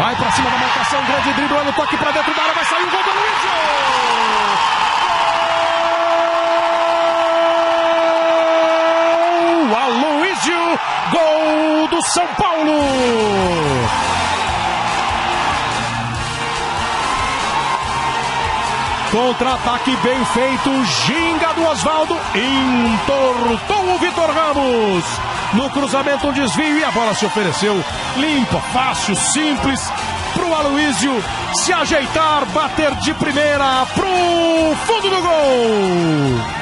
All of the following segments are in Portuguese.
Vai pra cima da marcação, grande drible, olha o toque pra dentro da área, vai sair o gol do Luizio! Aloysio, gol do São Paulo! Contra-ataque bem feito, ginga do Oswaldo, entortou o Vitor Ramos. No cruzamento, um desvio e a bola se ofereceu. Limpa, fácil, simples. Pro Aloísio se ajeitar, bater de primeira pro fundo do gol.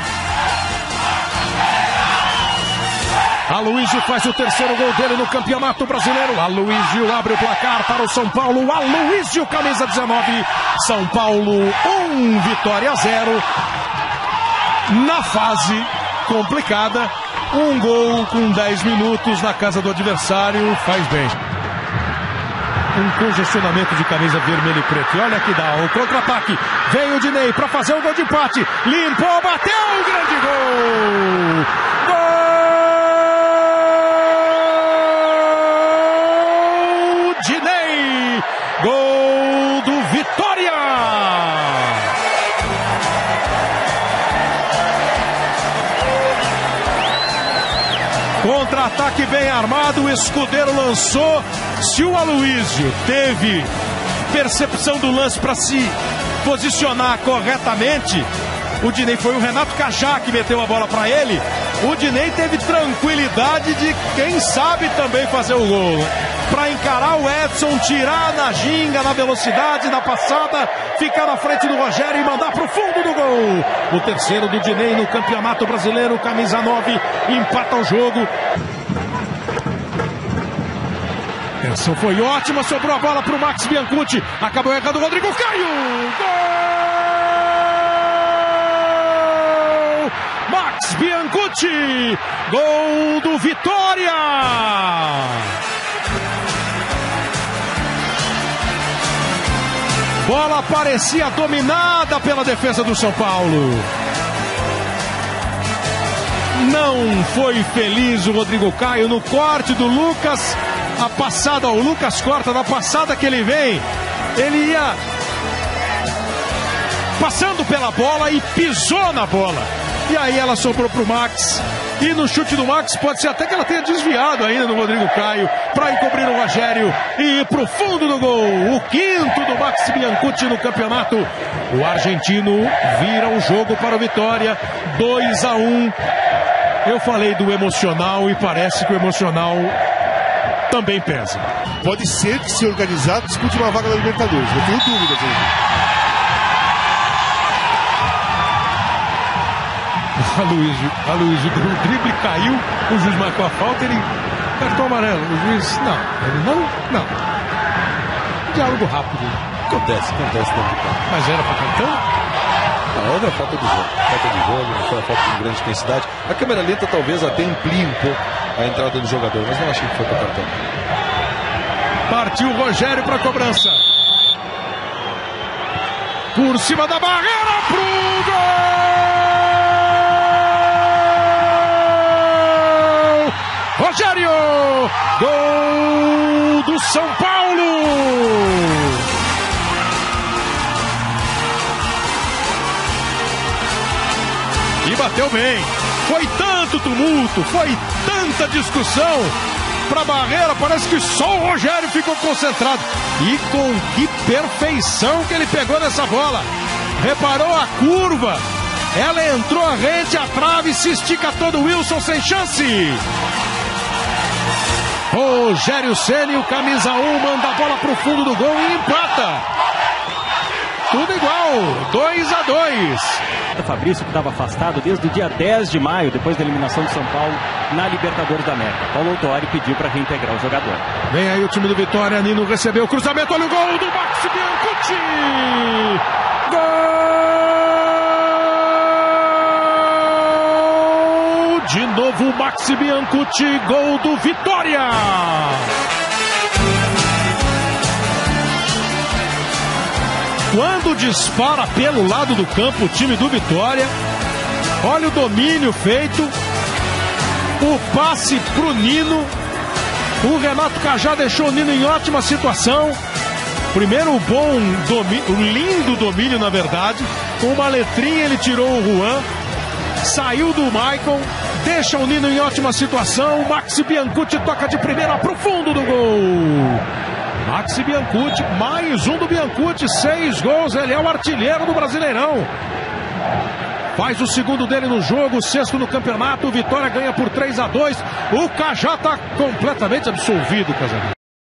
Aloísio faz o terceiro gol dele no Campeonato Brasileiro. Aloísio abre o placar para o São Paulo. Aloísio, camisa 19. São Paulo 1, vitória 0. Na fase complicada, um gol com 10 minutos na casa do adversário faz bem. Um congestionamento de camisa vermelha e preta. E olha que dá o contra-ataque. Vem o Dinei para fazer o gol de empate. Limpou, bateu, grande gol! Gol! Contra-ataque bem armado, o escudeiro lançou. Se o Aloísio teve percepção do lance para se posicionar corretamente, o Dinei foi o Renato Cajá que meteu a bola para ele. O Dinei teve tranquilidade de, quem sabe, também fazer o gol. Para encarar o Edson, tirar na ginga, na velocidade, na passada, ficar na frente do Rogério e mandar para o fundo do gol. O terceiro do Dinei no Campeonato Brasileiro, camisa 9, empata o jogo. Atenção foi ótima, sobrou a bola para o Max Biancucci. Acabou errando o Rodrigo Caio. Gol! Max Gol do Vitória. Bola parecia dominada pela defesa do São Paulo. Não foi feliz o Rodrigo Caio no corte do Lucas. A passada, o Lucas corta, na passada que ele vem, ele ia passando pela bola e pisou na bola. E aí ela sobrou pro Max. E no chute do Max, pode ser até que ela tenha desviado ainda no Rodrigo Caio para encobrir o Rogério e ir pro fundo do gol. O quinto do Max Biancucci no campeonato. O argentino vira o jogo para o Vitória. 2 a 1 Eu falei do emocional e parece que o emocional também pesa. Pode ser que, se organizar, dispute uma vaga na Libertadores. Não tenho dúvidas ainda. A Luísio, a Luísio, o drible caiu, o juiz marcou a falta, ele cartão amarelo. O juiz, não, ele não, não. Diálogo rápido. Acontece, acontece dentro do campo. Mas era para cartão? Não, houve a falta de jogo. Falta de jogo, não foi a falta de grande intensidade. A câmera lenta talvez até amplie um pouco a entrada do jogador, mas não achei que foi para cartão. Partiu o Rogério para cobrança. Por cima da barreira pro gol! Rogério! Gol do São Paulo! E bateu bem. Foi tanto tumulto, foi tanta discussão para a barreira, parece que só o Rogério ficou concentrado. E com que perfeição que ele pegou nessa bola. Reparou a curva. Ela entrou rente, a trave, se estica todo Wilson sem chance. Rogério Ceni, o camisa 1, manda a bola pro fundo do gol e empata. Tudo igual, 2 a 2. Fabrício que estava afastado desde o dia 10 de maio, depois da eliminação de São Paulo na Libertadores da América. Paulo Autori pediu para reintegrar o jogador. Vem aí o time do Vitória, Nino recebeu o cruzamento, olha o gol do Max Biancucci! Gol! De novo o Max Biancucci, gol do Vitória! Quando dispara pelo lado do campo o time do Vitória, olha o domínio feito, o passe pro Nino, o Renato Cajá deixou o Nino em ótima situação, Primeiro o bom domínio, o lindo domínio, na verdade. Com uma letrinha ele tirou o Juan. Saiu do Michael. Deixa o Nino em ótima situação. Maxi Biancucci toca de primeira pro fundo do gol. Maxi Biancucci, mais um do Biancucci, seis gols. Ele é o artilheiro do Brasileirão. Faz o segundo dele no jogo, sexto no campeonato. Vitória ganha por 3 a 2 O Cajá tá completamente absolvido, Casamento.